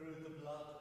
through the blood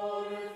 Lord.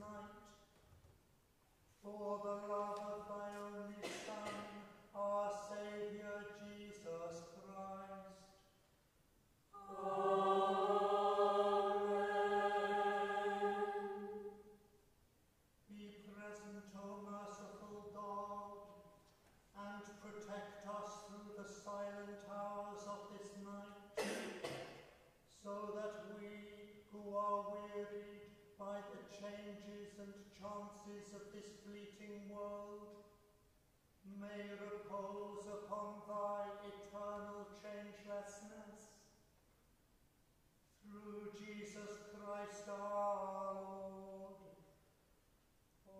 night. For the love of thy only Son, our chances of this fleeting world may repose upon thy eternal changelessness. Through Jesus Christ our Lord.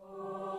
Amen.